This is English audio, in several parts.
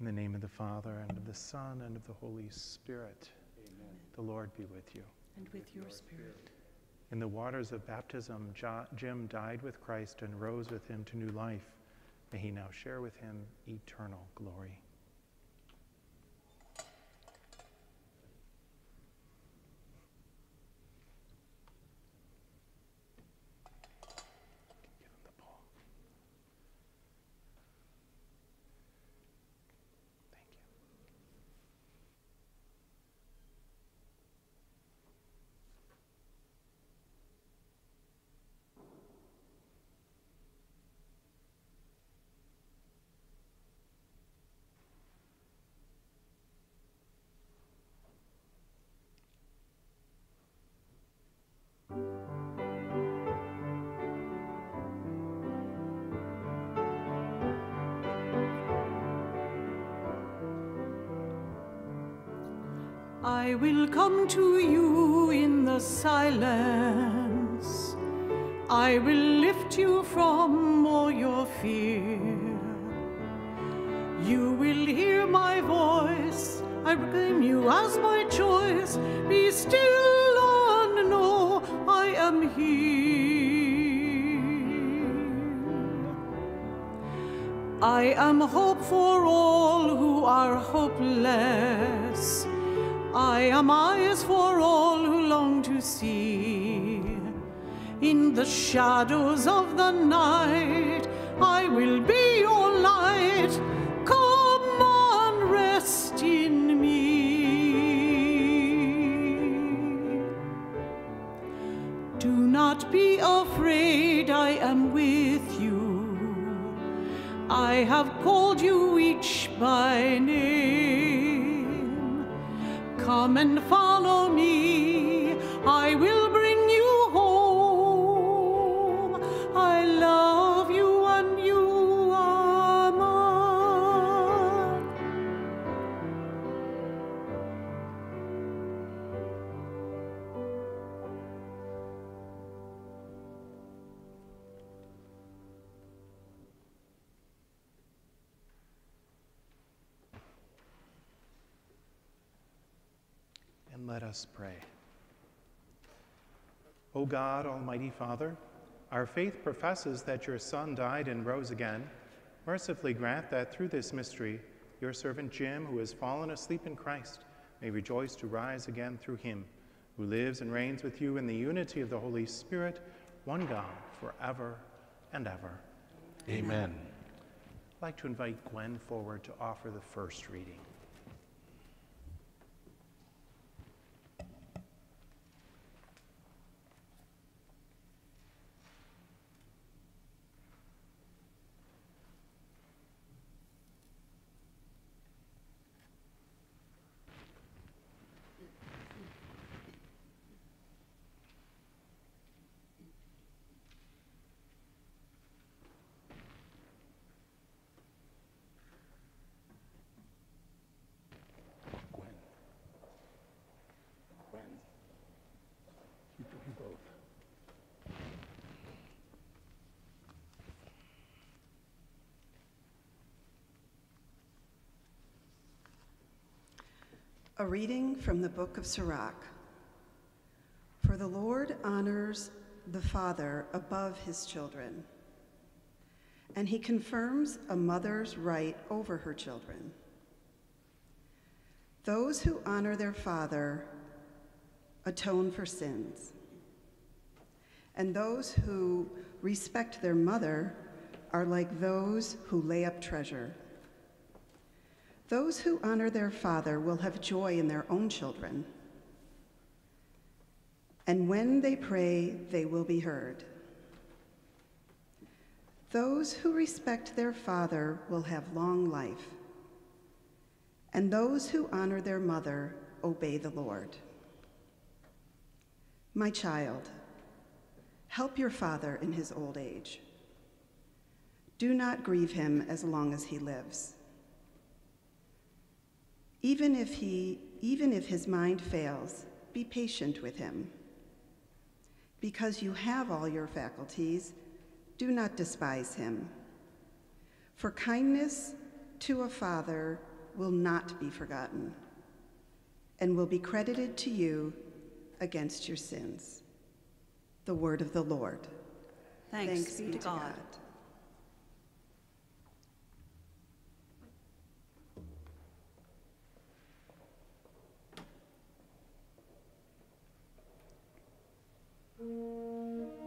In the name of the Father, and of the Son, and of the Holy Spirit. Amen. The Lord be with you. And with your spirit. In the waters of baptism, Jim died with Christ and rose with him to new life. May he now share with him eternal glory. I will come to you in the silence. I will lift you from all your fear. You will hear my voice. I proclaim you as my choice. Be still and know I am here. I am hope for all who are hopeless. I am eyes for all who long to see. In the shadows of the night, I will be your light. Come on, rest in me. Do not be afraid, I am with you. I have called you each by name. Come and follow me, I will let us pray. O God, Almighty Father, our faith professes that your Son died and rose again. Mercifully grant that through this mystery, your servant Jim, who has fallen asleep in Christ, may rejoice to rise again through him, who lives and reigns with you in the unity of the Holy Spirit, one God, forever and ever. Amen. I'd like to invite Gwen forward to offer the first reading. Gwen. Gwen. You, you both. A reading from the book of Sirach. For the Lord honors the father above his children, and he confirms a mother's right over her children. Those who honor their father atone for sins, and those who respect their mother are like those who lay up treasure. Those who honor their father will have joy in their own children. And when they pray, they will be heard. Those who respect their father will have long life. And those who honor their mother obey the Lord. My child, help your father in his old age. Do not grieve him as long as he lives. Even if, he, even if his mind fails, be patient with him. Because you have all your faculties, do not despise him. For kindness to a father will not be forgotten and will be credited to you against your sins. The word of the Lord. Thanks, Thanks be, be, to God. God. Música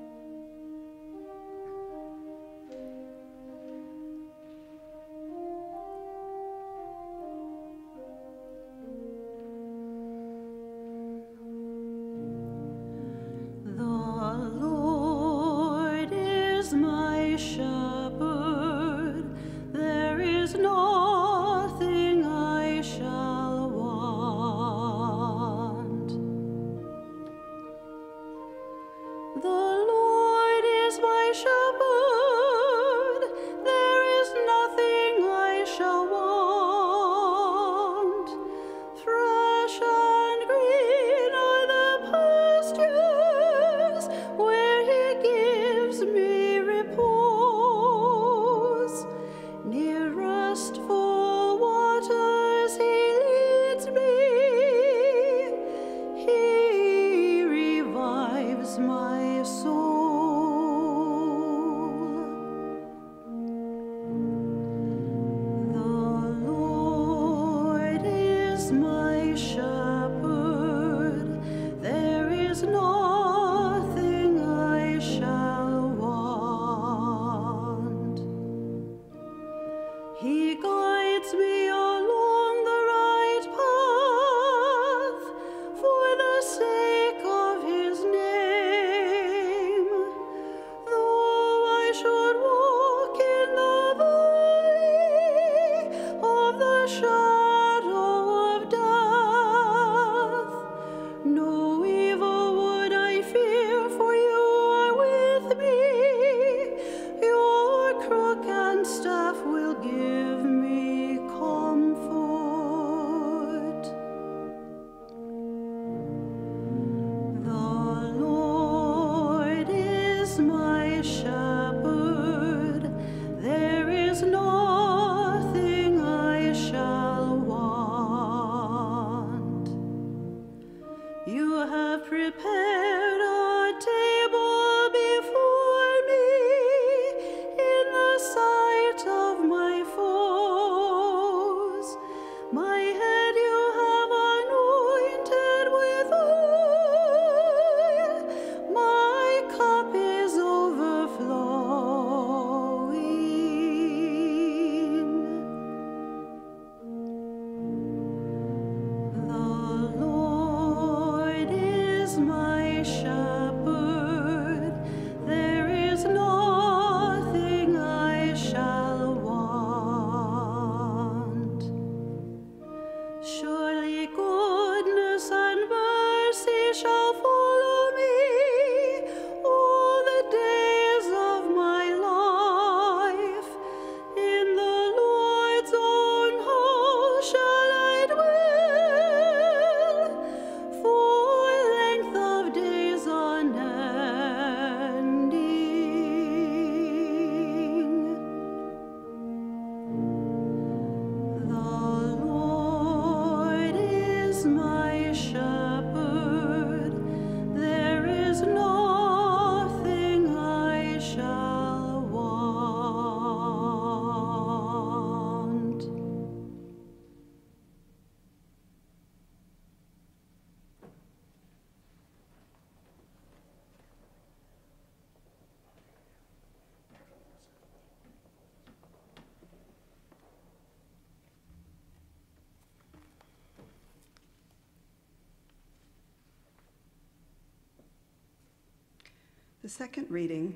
The second reading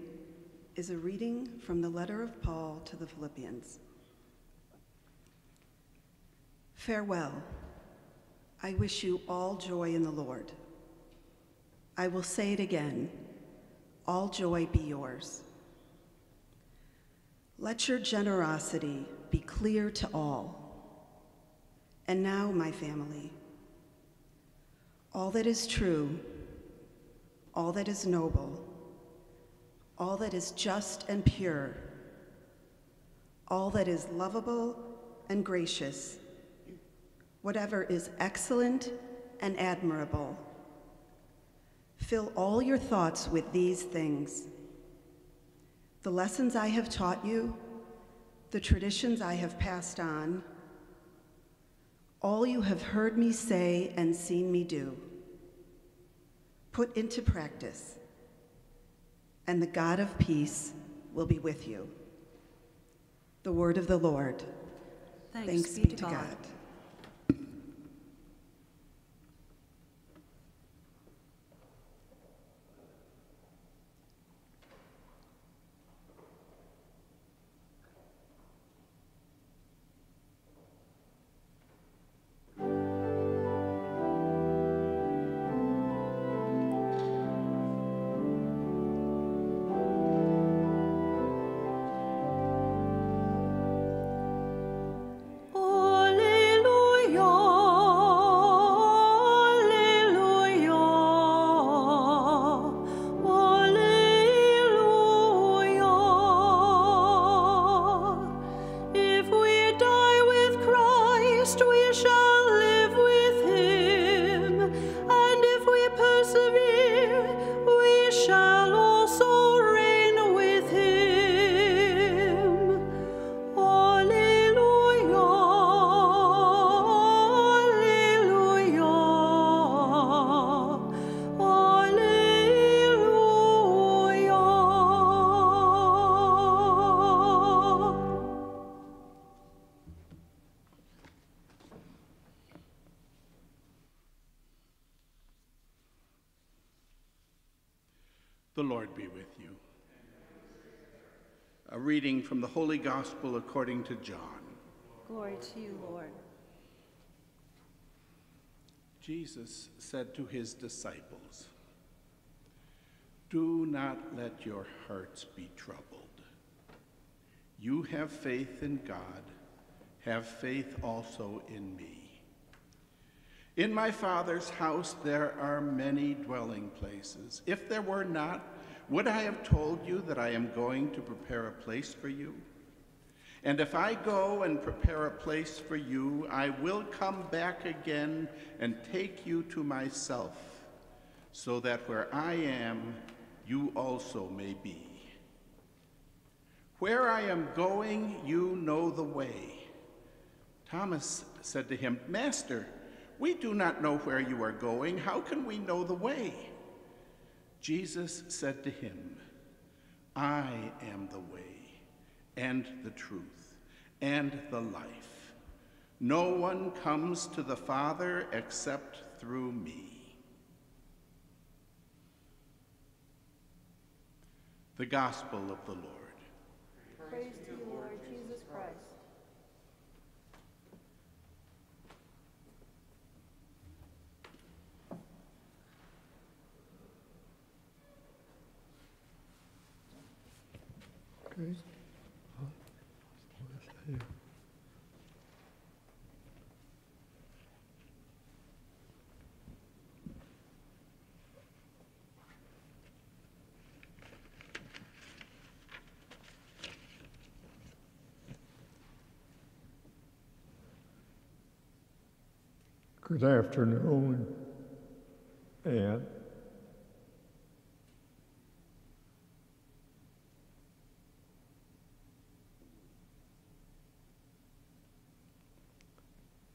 is a reading from the letter of Paul to the Philippians. Farewell. I wish you all joy in the Lord. I will say it again all joy be yours. Let your generosity be clear to all. And now, my family, all that is true, all that is noble, all that is just and pure, all that is lovable and gracious, whatever is excellent and admirable. Fill all your thoughts with these things. The lessons I have taught you, the traditions I have passed on, all you have heard me say and seen me do. Put into practice and the God of peace will be with you. The word of the Lord. Thanks, be, to God. The from the Holy Gospel according to John. Glory to you, Lord. Jesus said to his disciples, Do not let your hearts be troubled. You have faith in God, have faith also in me. In my Father's house there are many dwelling places. If there were not, would I have told you that I am going to prepare a place for you? And if I go and prepare a place for you, I will come back again and take you to myself, so that where I am, you also may be. Where I am going, you know the way. Thomas said to him, Master, we do not know where you are going. How can we know the way? Jesus said to him, I am the way and the truth and the life. No one comes to the Father except through me. The Gospel of the Lord. Praise to you, Lord Jesus Christ. Okay. Good afternoon, Anne.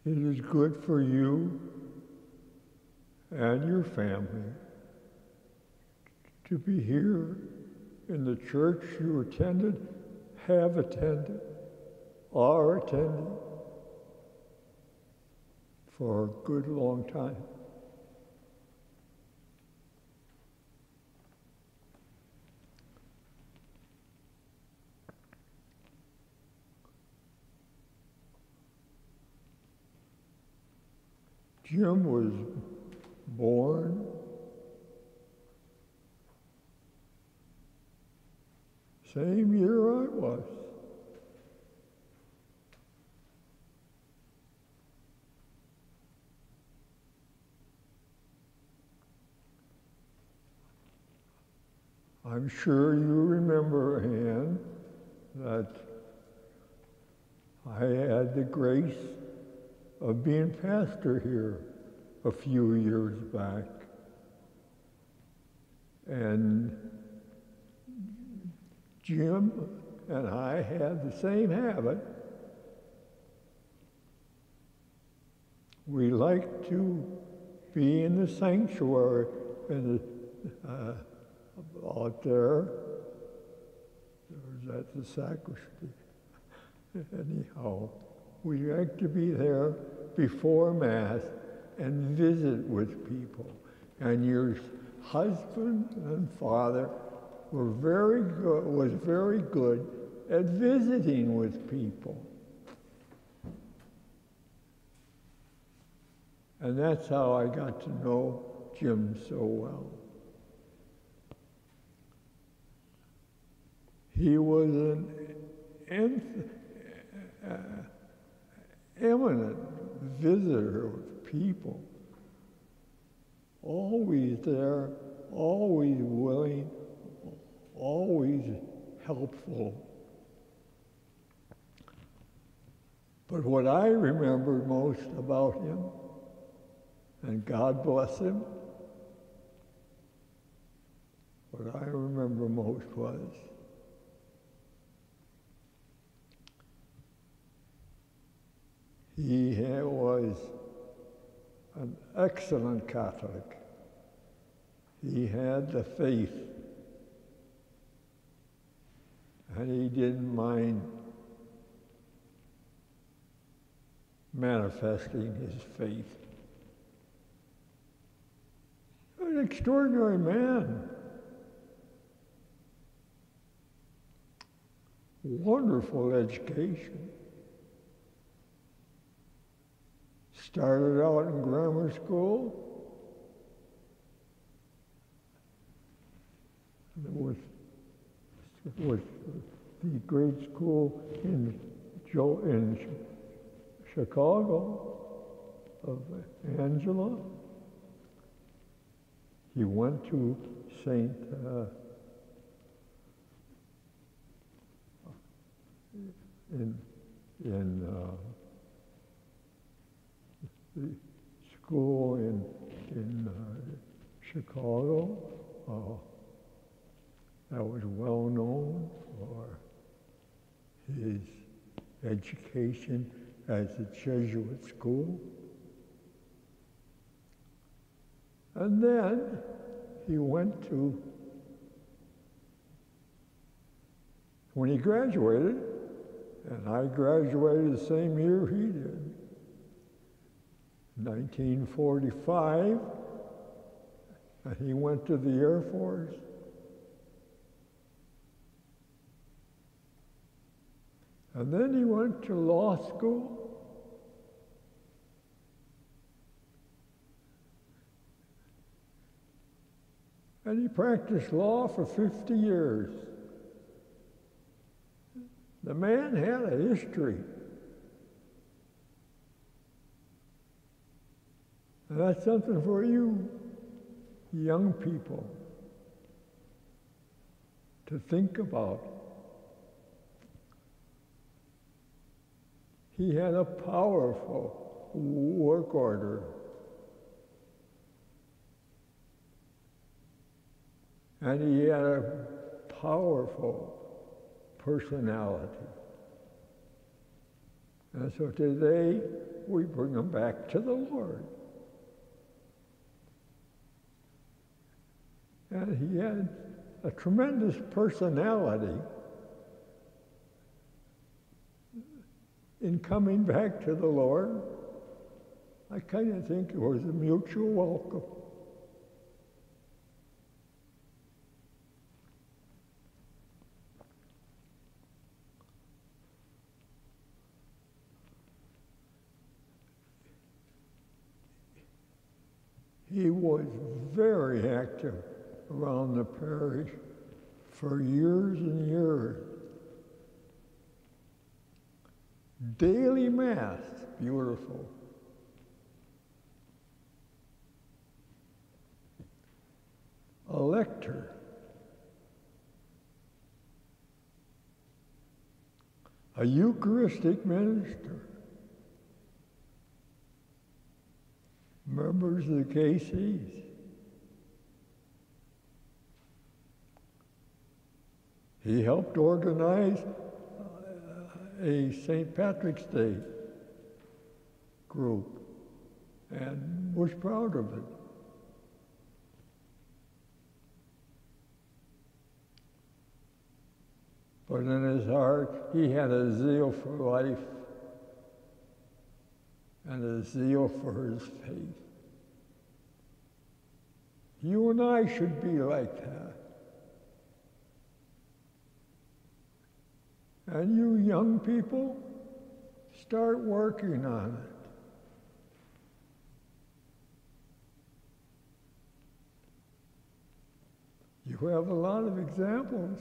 It is good for you and your family to be here in the church you attended, have attended, are attending for a good long time. Jim was born same year I was. I'm sure you remember, Anne, that I had the grace of being pastor here a few years back. And Jim and I had the same habit. We like to be in the sanctuary the, uh, out there. There's at the sacristy. Anyhow, we like to be there before Mass and visit with people. And your husband and father were very good, was very good at visiting with people. And that's how I got to know Jim so well. He was an uh, eminent visitor of people, always there, always willing, always helpful. But what I remember most about him, and God bless him, what I remember most was he was an excellent Catholic. He had the faith, and he didn't mind manifesting his faith. An extraordinary man. Wonderful education. Started out in grammar school. With, with the grade school in, jo- in Chicago of Angela. He went to St. Uh, in in uh, school in in uh, Chicago uh, that was well known for his education as a Jesuit school. And then he went to, when he graduated, and I graduated the same year he did, 1945, and he went to the Air Force. And then he went to law school. And he practiced law for 50 years. The man had a history. And that's something for you, young people, to think about. He had a powerful work order. And he had a powerful personality. And so today we bring him back to the Lord. And he had a tremendous personality in coming back to the Lord. I kind of think it was a mutual welcome. He was very active around the parish for years and years. Daily Mass, beautiful. A lector. A Eucharistic minister. members of the KCs. He helped organize uh, a St. Patrick's Day group and was proud of it. But in his heart, he had a zeal for life and a zeal for his faith. You and I should be like that. And you young people, start working on it. You have a lot of examples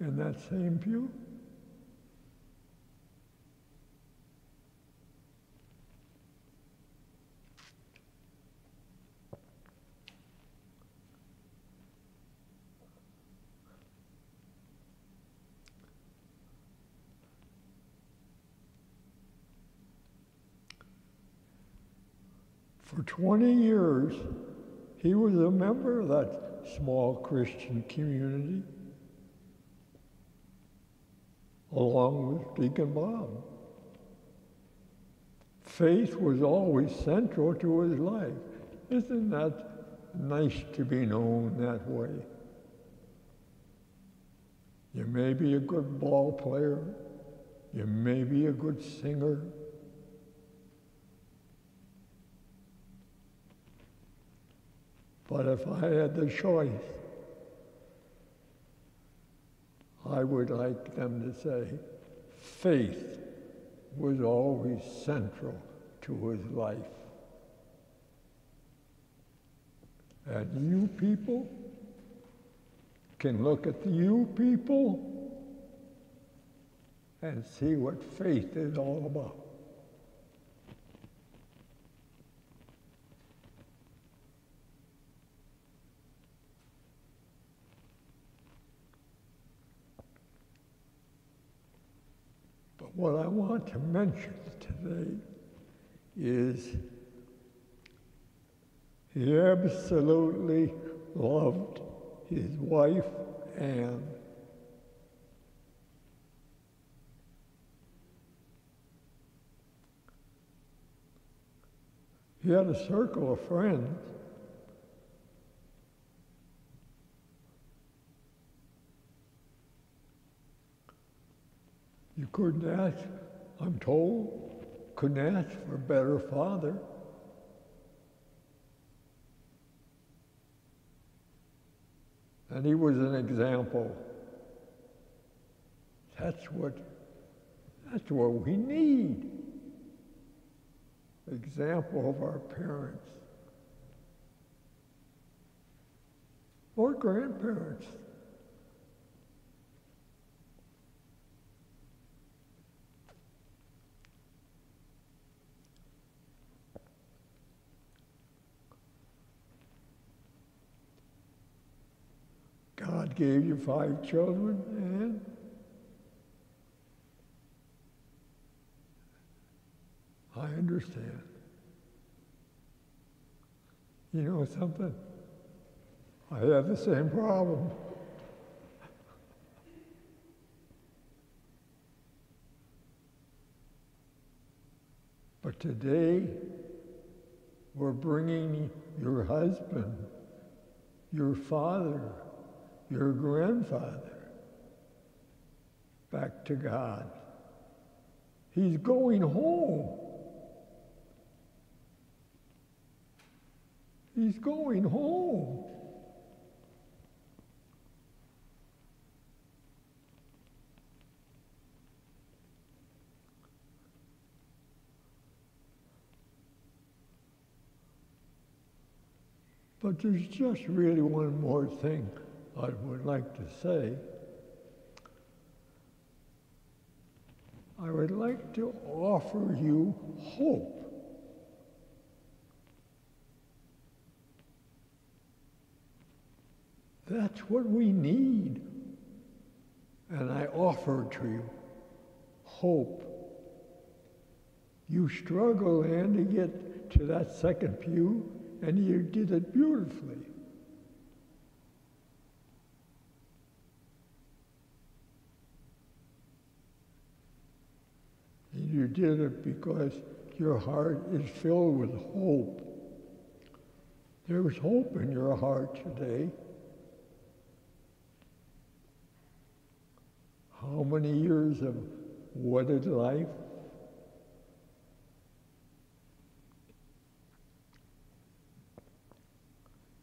in that same pew. For 20 years, he was a member of that small Christian community, along with Deacon Bob. Faith was always central to his life. Isn't that nice to be known that way? You may be a good ball player, you may be a good singer. But if I had the choice, I would like them to say faith was always central to his life. And you people can look at you people and see what faith is all about. What I want to mention today is he absolutely loved his wife Anne. He had a circle of friends. You couldn't ask, I'm told, couldn't ask for a better father. And he was an example. That's what, that's what we need. Example of our parents or grandparents. God gave you five children, and I understand. You know something? I have the same problem. But today, we're bringing your husband, your father, your grandfather back to God. He's going home. He's going home. But there's just really one more thing I would like to say. I would like to offer you hope. That's what we need. And I offer to you hope. You struggle, and to get to that second pew, and you did it beautifully. And you did it because your heart is filled with hope. There's hope in your heart today. How many years of wedded life?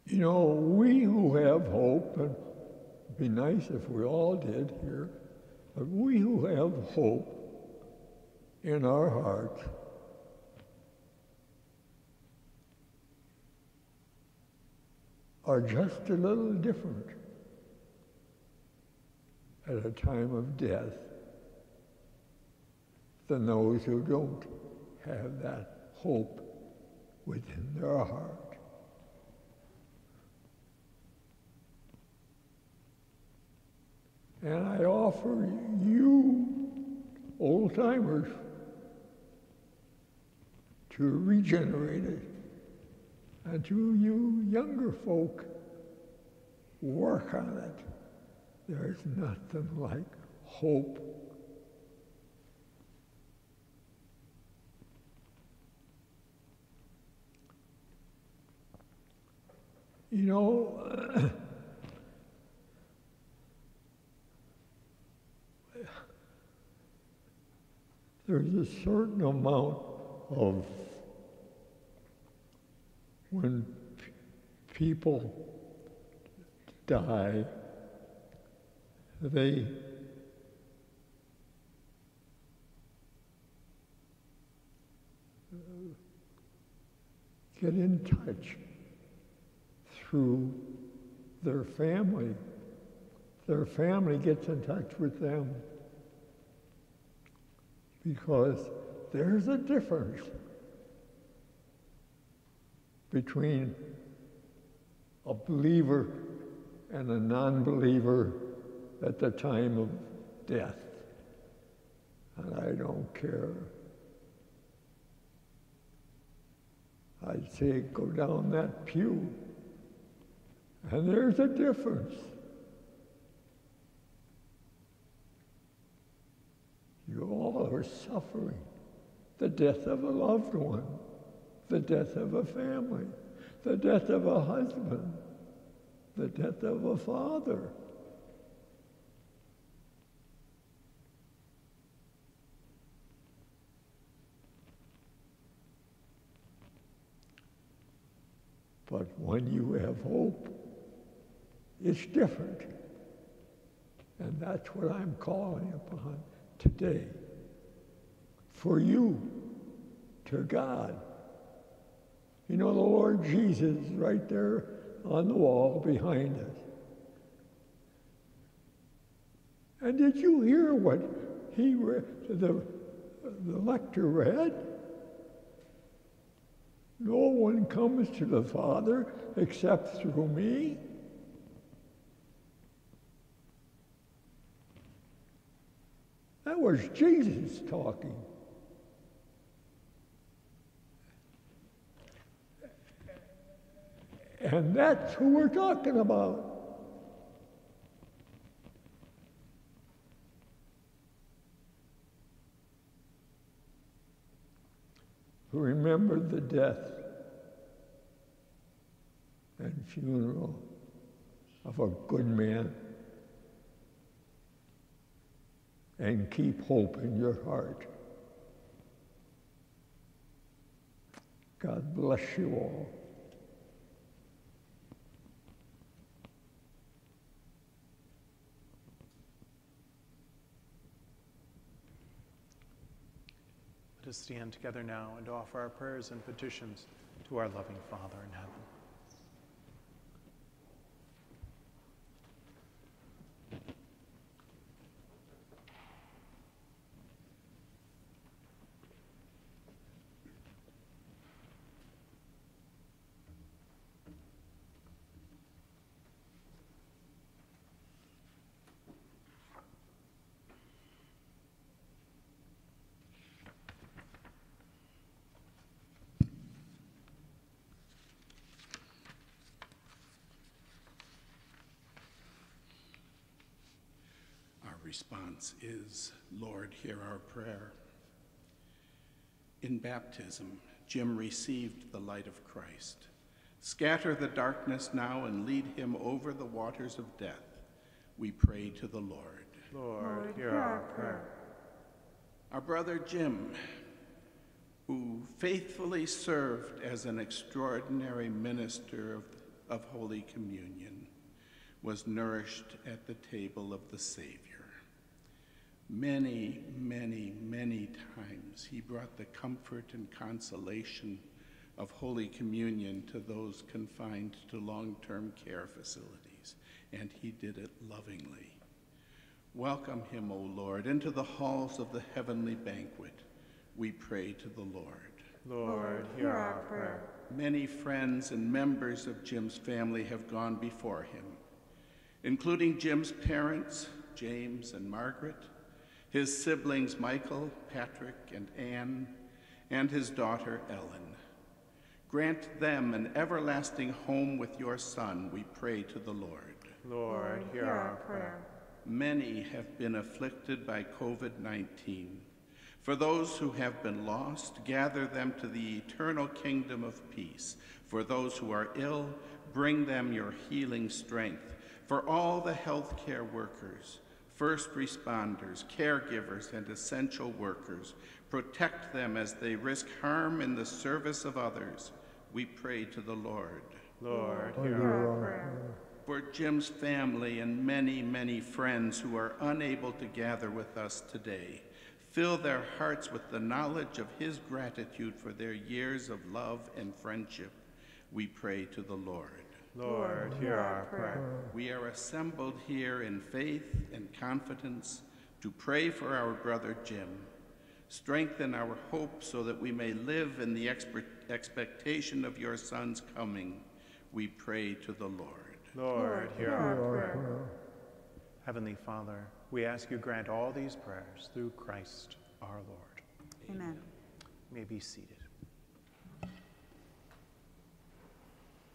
You know, we who have hope, and it'd be nice if we all did here, but we who have hope in our hearts are just a little different at a time of death than those who don't have that hope within their heart. And I offer you, old timers, to regenerate it. And to you younger folk, work on it. There's nothing like hope. You know, there's a certain amount of when people die, they get in touch through their family. Their family gets in touch with them because there's a difference between a believer and a non believer at the time of death. And I don't care. I'd say go down that pew, and there's a difference. You all are suffering the death of a loved one, the death of a family, the death of a husband, the death of a father. But when you have hope, it's different. And that's what I'm calling upon today. For you, to God. You know, the Lord Jesus right there on the wall behind us. And did you hear what he the, the lector read? No one comes to the Father except through me. That was Jesus talking. And that's who we're talking about. Who remembered the death and funeral of a good man and keep hope in your heart. God bless you all. Us stand together now and offer our prayers and petitions to our loving Father in heaven. Response is, Lord, hear our prayer. In baptism, Jim received the light of Christ. Scatter the darkness now and lead him over the waters of death. We pray to the Lord. Lord, hear our prayer. Our brother Jim, who faithfully served as an extraordinary minister of, of Holy Communion, was nourished at the table of the Savior. Many, many, many times he brought the comfort and consolation of Holy Communion to those confined to long term care facilities, and he did it lovingly. Welcome him, O Lord, into the halls of the heavenly banquet. We pray to the Lord. Lord, hear our prayer. Many friends and members of Jim's family have gone before him, including Jim's parents, James and Margaret, his siblings Michael, Patrick, and Anne, and his daughter Ellen. Grant them an everlasting home with your Son, we pray to the Lord. Lord, hear our prayer. Many have been afflicted by COVID 19. For those who have been lost, gather them to the eternal kingdom of peace. For those who are ill, bring them your healing strength. For all the healthcare workers, first responders, caregivers, and essential workers, protect them as they risk harm in the service of others. We pray to the Lord. Lord, hear our prayer. For Jim's family and many, many friends who are unable to gather with us today, fill their hearts with the knowledge of his gratitude for their years of love and friendship. We pray to the Lord. Lord, hear our prayer. We are assembled here in faith and confidence to pray for our brother Jim. Strengthen our hope so that we may live in the expectation of your son's coming. We pray to the Lord. Lord, hear our prayer. Heavenly Father, we ask you grant all these prayers through Christ our Lord. Amen. You may be seated.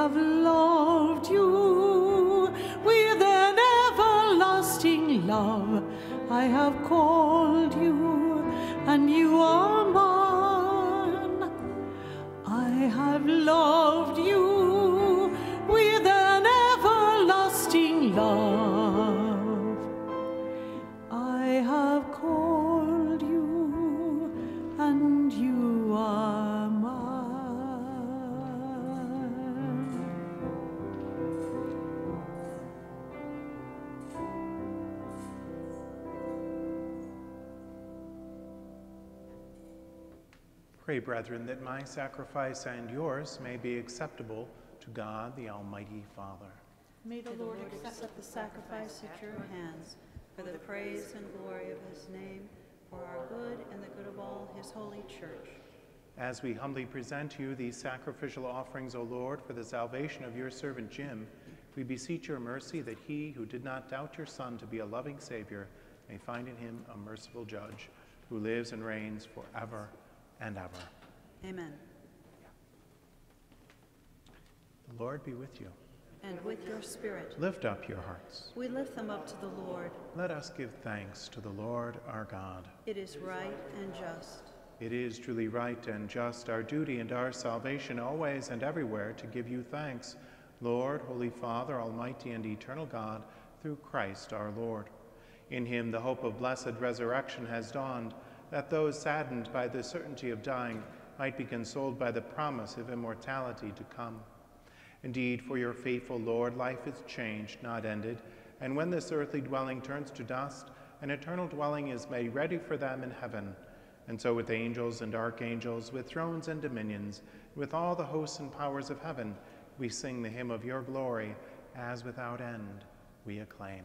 have loved you with an everlasting love. I have called you, and you are mine. I have loved brethren, that my sacrifice and yours may be acceptable to God, the Almighty Father. May the Lord accept the sacrifice at your hands for the praise and glory of his name, for our good and the good of all his holy church. As we humbly present to you these sacrificial offerings, O Lord, for the salvation of your servant Jim, we beseech your mercy that he who did not doubt your Son to be a loving Savior may find in him a merciful judge who lives and reigns forever and ever. Amen. The Lord be with you. And with your spirit, Lift up your hearts. we lift them up to the Lord. Let us give thanks to the Lord our God. It is right and just. It is truly right and just, our duty and our salvation, always and everywhere, to give you thanks, Lord, Holy Father, Almighty and eternal God, through Christ our Lord. In him the hope of blessed resurrection has dawned, that those saddened by the certainty of dying might be consoled by the promise of immortality to come. Indeed, for your faithful Lord, life is changed, not ended, and when this earthly dwelling turns to dust, an eternal dwelling is made ready for them in heaven. And so, with angels and archangels, with thrones and dominions, with all the hosts and powers of heaven, we sing the hymn of your glory, as without end we acclaim.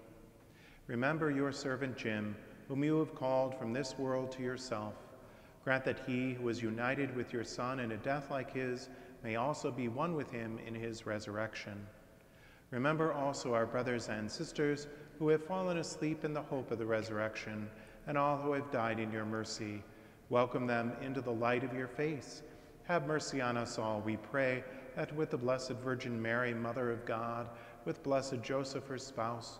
Remember your servant Jim, whom you have called from this world to yourself. Grant that he who was united with your Son in a death like his may also be one with him in his resurrection. Remember also our brothers and sisters who have fallen asleep in the hope of the resurrection, and all who have died in your mercy. Welcome them into the light of your face. Have mercy on us all, we pray, that with the Blessed Virgin Mary, Mother of God, with blessed Joseph, her spouse,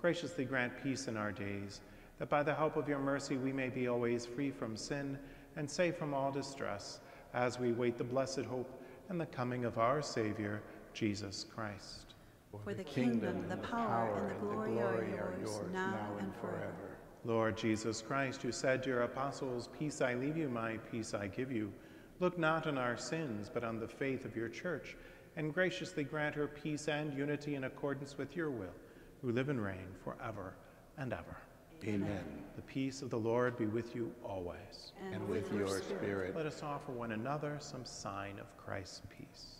Graciously grant peace in our days, that by the help of your mercy we may be always free from sin and safe from all distress, as we wait the blessed hope and the coming of our Savior, Jesus Christ. For the kingdom, the power, and the glory are yours, now and forever. Lord Jesus Christ, who said to your apostles, Peace I leave you, my peace I give you, look not on our sins, but on the faith of your church, and graciously grant her peace and unity in accordance with your will, who live and reign forever and ever. Amen. The peace of the Lord be with you always. And with your spirit. Let us offer one another some sign of Christ's peace.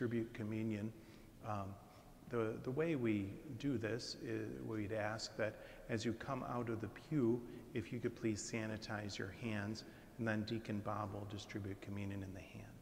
Distribute communion, um, the, the way we do this is we'd ask that as you come out of the pew, if you could please sanitize your hands, and then Deacon Bob will distribute communion in the hand.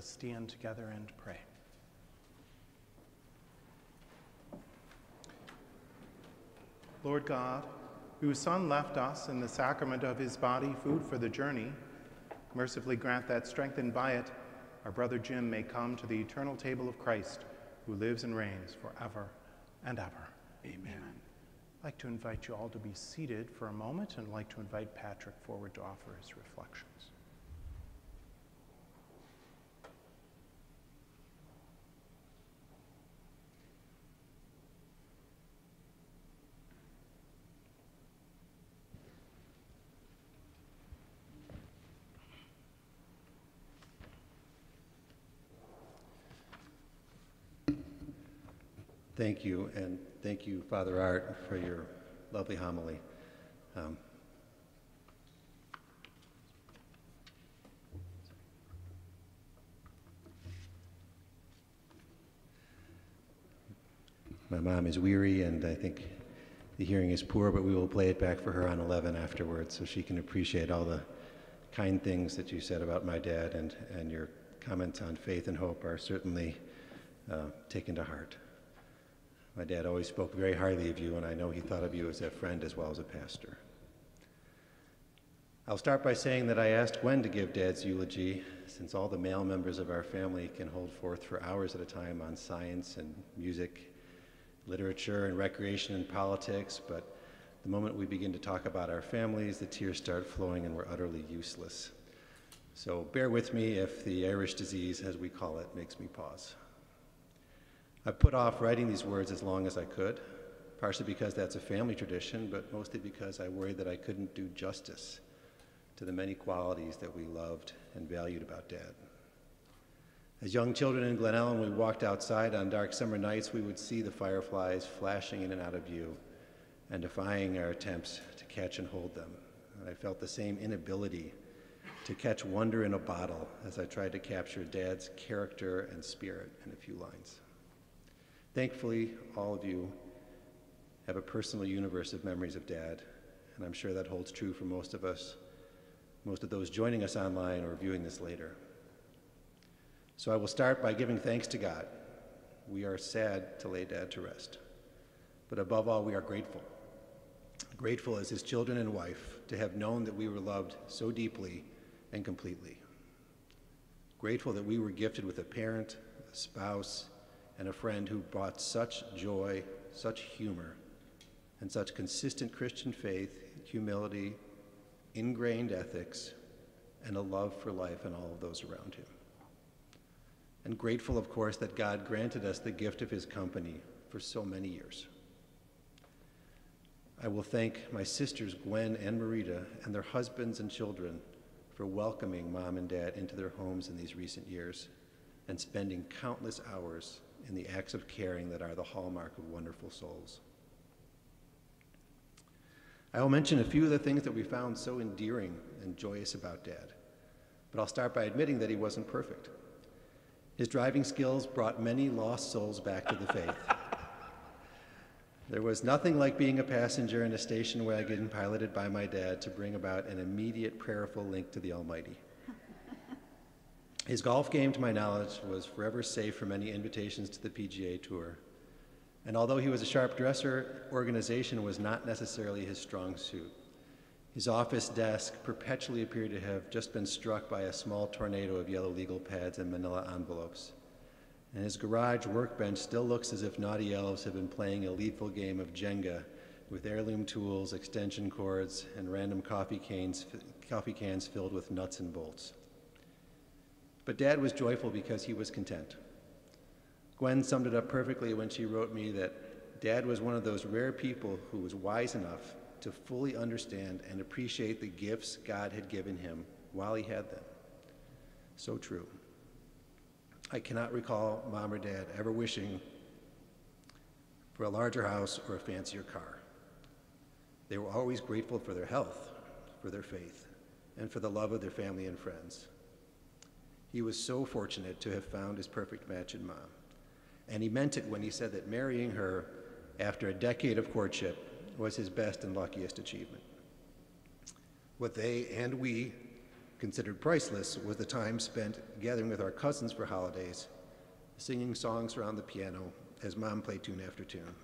Us stand together and pray. Lord God, whose Son left us in the sacrament of his body food for the journey, mercifully grant that, strengthened by it, our brother Jim may come to the eternal table of Christ, who lives and reigns forever and ever. Amen. I'd like to invite you all to be seated for a moment and I'd like to invite Patrick forward to offer his reflections. Thank you, and thank you, Father Art, for your lovely homily. Um, my mom is weary, and I think the hearing is poor, but we will play it back for her on 11 afterwards so she can appreciate all the kind things that you said about my dad, and, and your comments on faith and hope are certainly uh, taken to heart. My dad always spoke very highly of you, and I know he thought of you as a friend as well as a pastor. I'll start by saying that I asked Gwen to give Dad's eulogy, since all the male members of our family can hold forth for hours at a time on science and music, literature and recreation and politics, but the moment we begin to talk about our families, the tears start flowing and we're utterly useless. So bear with me if the Irish disease, as we call it, makes me pause. I put off writing these words as long as I could, partially because that's a family tradition, but mostly because I worried that I couldn't do justice to the many qualities that we loved and valued about Dad. As young children in Glen Ellyn, we walked outside on dark summer nights, we would see the fireflies flashing in and out of view and defying our attempts to catch and hold them. And I felt the same inability to catch wonder in a bottle as I tried to capture Dad's character and spirit in a few lines. Thankfully, all of you have a personal universe of memories of Dad, and I'm sure that holds true for most of us most of those joining us online or viewing this later. So I will start by giving thanks to God. We are sad to lay Dad to rest, but above all, we are grateful. Grateful as his children and wife to have known that we were loved so deeply and completely. Grateful that we were gifted with a parent, a spouse, and a friend who brought such joy, such humor, and such consistent Christian faith, humility, ingrained ethics, and a love for life and all of those around him. And grateful, of course, that God granted us the gift of his company for so many years. I will thank my sisters Gwen and Marita and their husbands and children for welcoming mom and dad into their homes in these recent years and spending countless hours in the acts of caring that are the hallmark of wonderful souls. I will mention a few of the things that we found so endearing and joyous about Dad, but I'll start by admitting that he wasn't perfect. His driving skills brought many lost souls back to the faith. there was nothing like being a passenger in a station wagon piloted by my dad to bring about an immediate prayerful link to the Almighty. His golf game, to my knowledge, was forever safe from any invitations to the PGA Tour. And although he was a sharp dresser, organization was not necessarily his strong suit. His office desk perpetually appeared to have just been struck by a small tornado of yellow legal pads and manila envelopes. And his garage workbench still looks as if naughty elves have been playing a lethal game of Jenga with heirloom tools, extension cords, and random coffee cans, coffee cans filled with nuts and bolts. But Dad was joyful because he was content. Gwen summed it up perfectly when she wrote me that Dad was one of those rare people who was wise enough to fully understand and appreciate the gifts God had given him while he had them. So true. I cannot recall mom or dad ever wishing for a larger house or a fancier car. They were always grateful for their health, for their faith, and for the love of their family and friends. He was so fortunate to have found his perfect match in mom. And he meant it when he said that marrying her after a decade of courtship was his best and luckiest achievement. What they and we considered priceless was the time spent gathering with our cousins for holidays, singing songs around the piano as mom played tune after tune.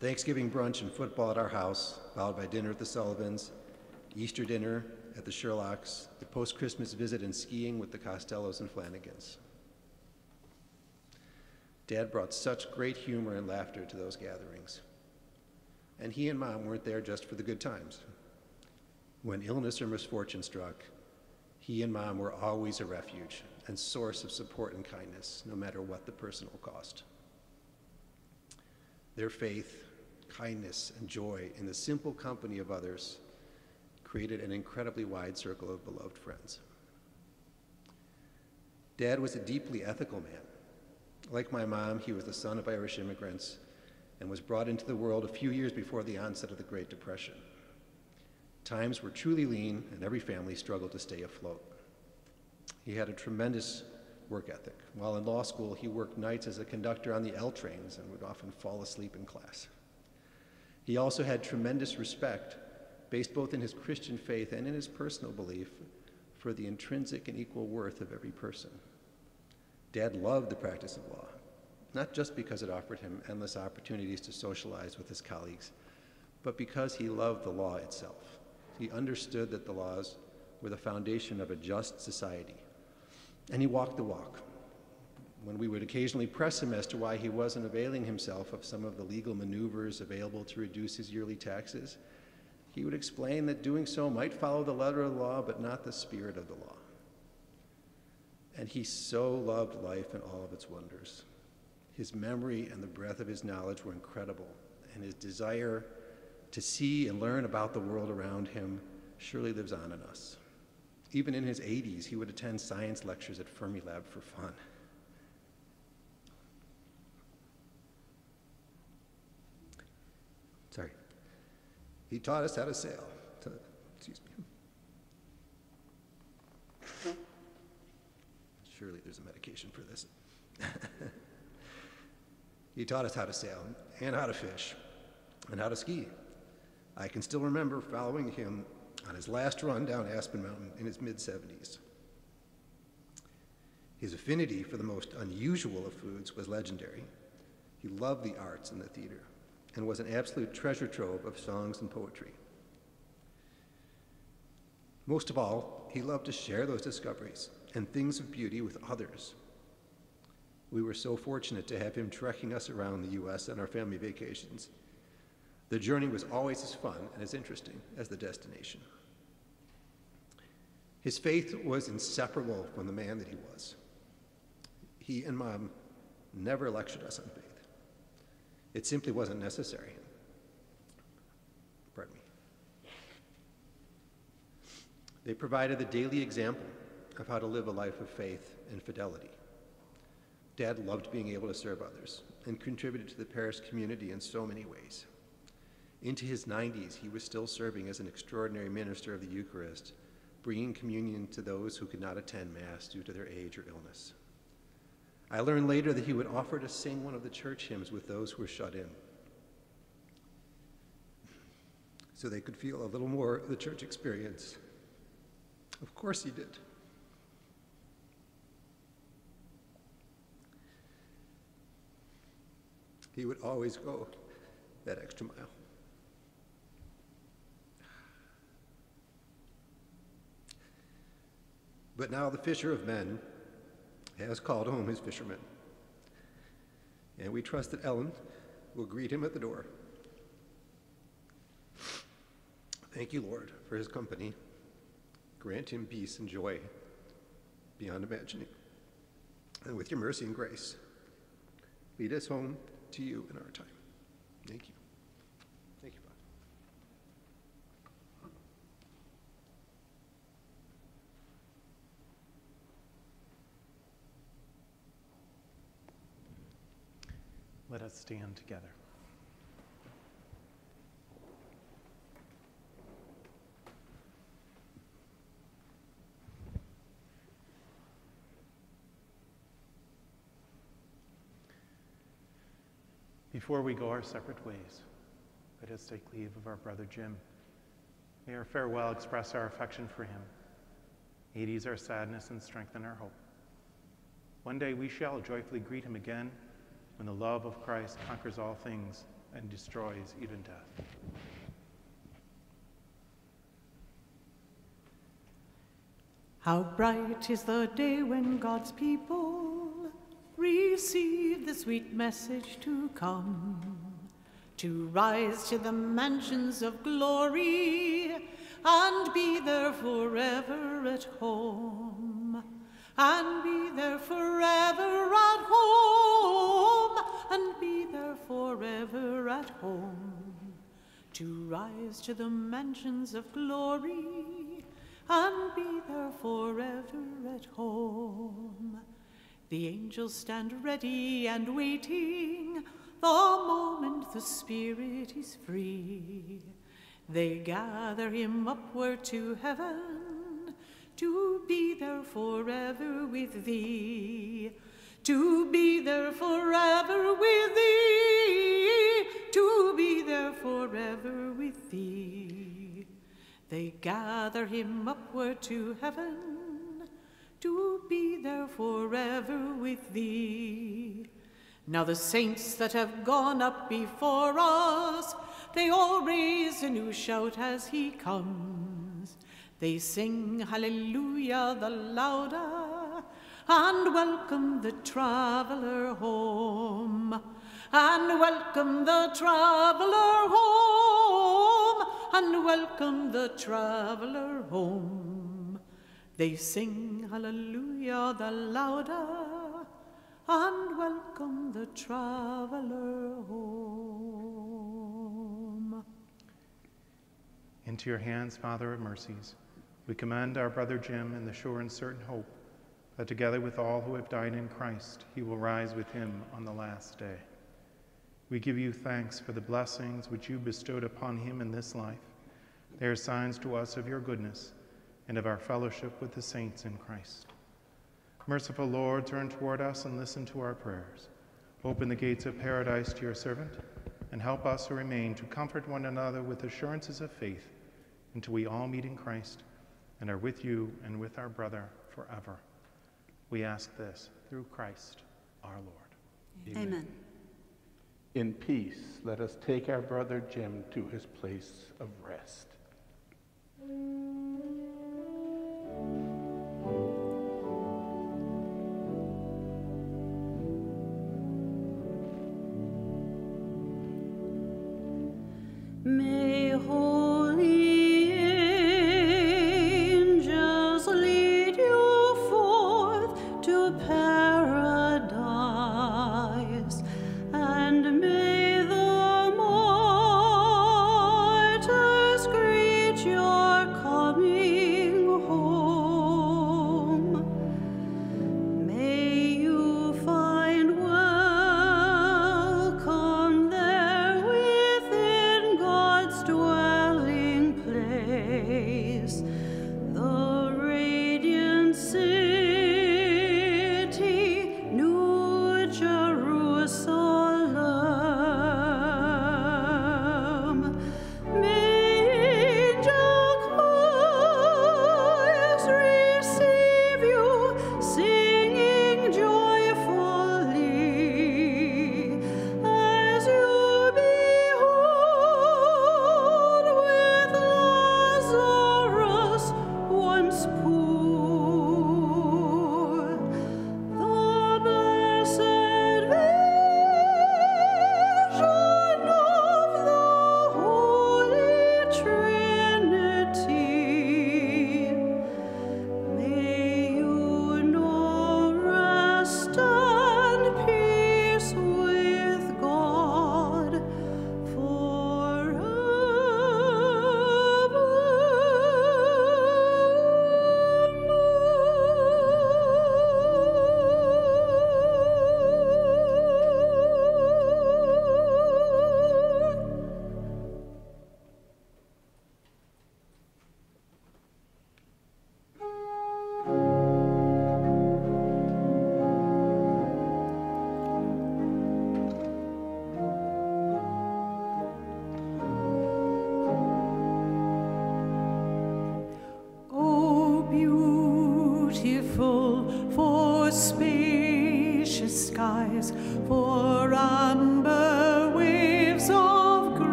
Thanksgiving brunch and football at our house, followed by dinner at the Sullivans, Easter dinner at the Sherlocks, the post Christmas visit and skiing with the Costellos and Flanagans. Dad brought such great humor and laughter to those gatherings. And he and mom weren't there just for the good times. When illness or misfortune struck, he and mom were always a refuge and source of support and kindness, no matter what the personal cost. Their faith, kindness, and joy in the simple company of others created an incredibly wide circle of beloved friends. Dad was a deeply ethical man. Like my mom, he was the son of Irish immigrants and was brought into the world a few years before the onset of the Great Depression. Times were truly lean, and every family struggled to stay afloat. He had a tremendous work ethic. While in law school, he worked nights as a conductor on the L trains and would often fall asleep in class. He also had tremendous respect, based both in his Christian faith and in his personal belief, for the intrinsic and equal worth of every person. Dad loved the practice of law, not just because it offered him endless opportunities to socialize with his colleagues, but because he loved the law itself. He understood that the laws were the foundation of a just society. And he walked the walk. When we would occasionally press him as to why he wasn't availing himself of some of the legal maneuvers available to reduce his yearly taxes, he would explain that doing so might follow the letter of the law, but not the spirit of the law. And he so loved life and all of its wonders. His memory and the breadth of his knowledge were incredible, and his desire to see and learn about the world around him surely lives on in us. Even in his 80s, he would attend science lectures at Fermilab for fun. He taught us how to sail. To, excuse me. Surely there's a medication for this. he taught us how to sail and how to fish and how to ski. I can still remember following him on his last run down Aspen Mountain in his mid 70s. His affinity for the most unusual of foods was legendary. He loved the arts and the theater and was an absolute treasure trove of songs and poetry. Most of all, he loved to share those discoveries and things of beauty with others. We were so fortunate to have him trekking us around the U.S. on our family vacations. The journey was always as fun and as interesting as the destination. His faith was inseparable from the man that he was. He and mom never lectured us on faith. It simply wasn't necessary. Pardon me. They provided the daily example of how to live a life of faith and fidelity. Dad loved being able to serve others and contributed to the parish community in so many ways. Into his 90s, he was still serving as an extraordinary minister of the Eucharist, bringing communion to those who could not attend Mass due to their age or illness. I learned later that he would offer to sing one of the church hymns with those who were shut in, so they could feel a little more of the church experience. Of course, he did. He would always go that extra mile. But now the fisher of men has called home his fishermen. And we trust that Ellen will greet him at the door. Thank you, Lord, for his company. Grant him peace and joy beyond imagining. And with your mercy and grace, lead us home to you in our time. Thank you. Let us stand together. Before we go our separate ways, let us take leave of our brother Jim. May our farewell express our affection for him, ease our sadness, and strengthen our hope. One day we shall joyfully greet him again when the love of Christ conquers all things and destroys even death. How bright is the day when God's people receive the sweet message to come, to rise to the mansions of glory and be there forever at home, and be there forever at home, and be there forever at home, to rise to the mansions of glory and be there forever at home. The angels stand ready and waiting the moment the Spirit is free. They gather him upward to heaven to be there forever with thee. To be there forever with thee. To be there forever with thee. They gather him upward to heaven to be there forever with thee. Now the saints that have gone up before us They all raise a new shout as he comes. They sing hallelujah the louder and welcome the traveler home. And welcome the traveler home. And welcome the traveler home. They sing hallelujah the louder and welcome the traveler home. Into your hands, Father of mercies, we commend our brother Jim in the sure and certain hope that together with all who have died in Christ, he will rise with him on the last day. We give you thanks for the blessings which you bestowed upon him in this life. They are signs to us of your goodness and of our fellowship with the saints in Christ. Merciful Lord, turn toward us and listen to our prayers. Open the gates of paradise to your servant, and help us who remain to comfort one another with assurances of faith until we all meet in Christ and are with you and with our brother forever. We ask this through Christ our Lord. Amen. In peace, let us take our brother Jim to his place of rest.